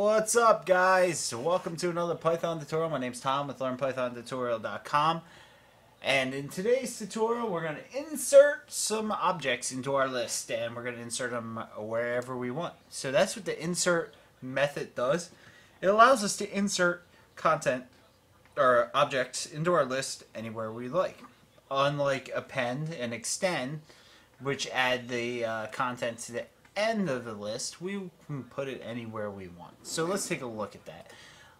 What's up, guys? Welcome to another Python tutorial. My name's Tom with LearnPythonTutorial.com. And in today's tutorial, we're going to insert some objects into our list, and we're going to insert them wherever we want. So that's what the insert method does. It allows us to insert content or objects into our list anywhere we like. Unlike append and extend, which add the uh, content to the end of the list, we can put it anywhere we want. So let's take a look at that.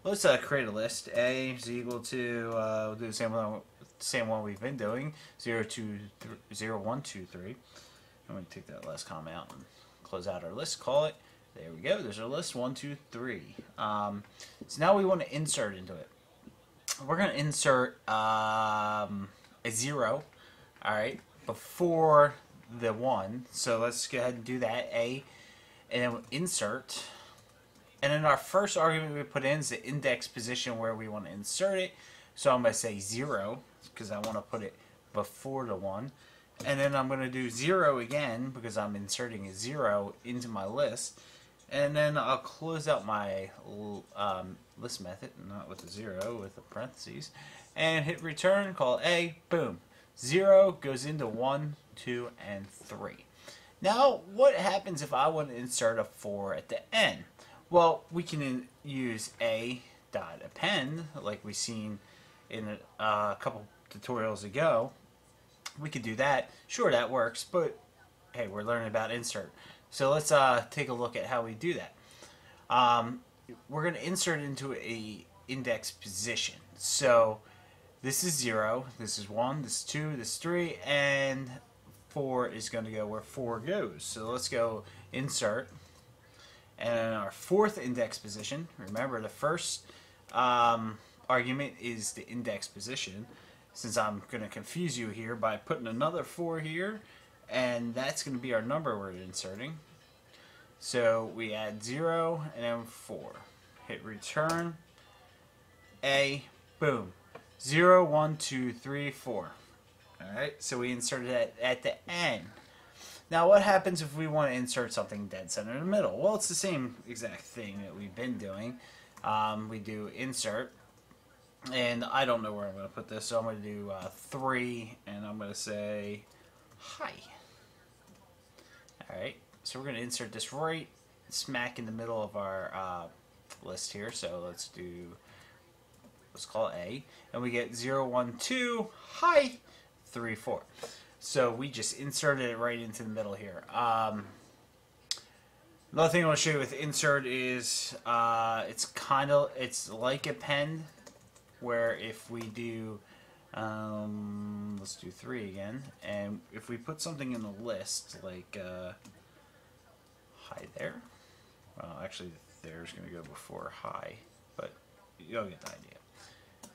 Let's uh, create a list. A is equal to, uh, we'll do the same one, same one we've been doing, 0, 2, 3, 0 1, 2, 3. I'm going to take that last comma out and close out our list, call it. There we go, there's our list, 1, 2, 3. Um, so now we want to insert into it. We're going to insert um, a 0, alright, before the one. So let's go ahead and do that. A, and then insert. And then our first argument we put in is the index position where we want to insert it. So I'm going to say 0 because I want to put it before the 1. And then I'm going to do 0 again because I'm inserting a 0 into my list. And then I'll close out my um, list method, not with a 0, with the parentheses. And hit return, call A, boom. 0 goes into 1, 2, and 3. Now, what happens if I want to insert a 4 at the end? Well, we can use a dot append, like we've seen in a uh, couple tutorials ago. We could do that. Sure, that works, but hey, we're learning about insert. So let's uh, take a look at how we do that. Um, we're going to insert into a index position. So this is 0, this is 1, this is 2, this is 3, and 4 is going to go where 4 goes. So let's go insert. And our fourth index position, remember the first um, argument is the index position. Since I'm going to confuse you here by putting another 4 here, and that's going to be our number we're inserting. So we add 0 and then 4. Hit return. A. Boom. 0, 1, 2, 3, 4. Alright, so we inserted that at the end. Now what happens if we want to insert something dead center in the middle? Well, it's the same exact thing that we've been doing. Um, we do insert, and I don't know where I'm going to put this, so I'm going to do uh, 3, and I'm going to say hi. Alright, so we're going to insert this right smack in the middle of our uh, list here, so let's do let's call A, and we get 0, 1, 2, hi, 3, 4. So we just inserted it right into the middle here. Um, another thing I want to show you with insert is uh, it's kind of, it's like append, where if we do, um, let's do 3 again, and if we put something in the list, like uh, hi there, well, actually there's going to go before hi, but you'll get the idea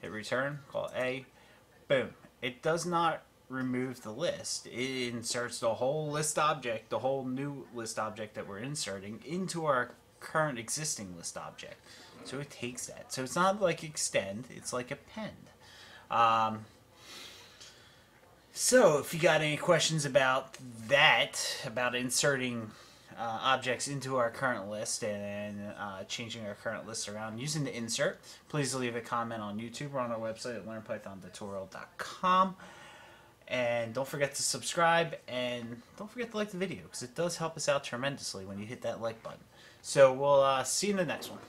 hit return, call A, boom. It does not remove the list. It inserts the whole list object, the whole new list object that we're inserting into our current existing list object. So it takes that. So it's not like extend, it's like append. Um, so if you got any questions about that, about inserting uh, objects into our current list and uh, changing our current list around using the insert, please leave a comment on YouTube or on our website at learnpythontutorial.com. And don't forget to subscribe and don't forget to like the video because it does help us out tremendously when you hit that like button. So we'll uh, see you in the next one.